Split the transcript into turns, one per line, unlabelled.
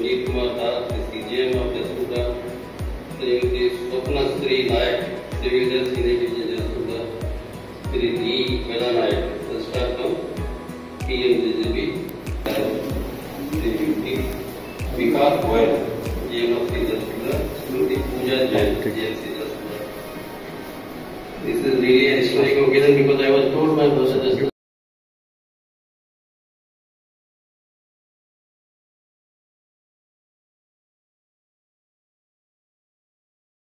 Ajit Kumar Das, the CGM of Jasuda, Srimati Swapna Sri Nayak, Civil Dress Senior Division Jasuda, Sri D. Veda Nayak, Star from PMJJB, Sri Beauty, Vikas Goyal, GM of Sri Jasuda, Smriti Pooja Jain, GMC Jasuda. This is really a historic occasion because I was told by Professor Jasuda